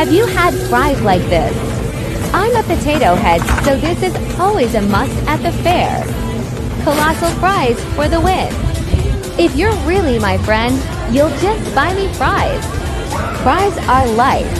Have you had fries like this? I'm a potato head, so this is always a must at the fair. Colossal fries for the win. If you're really my friend, you'll just buy me fries. Fries are life.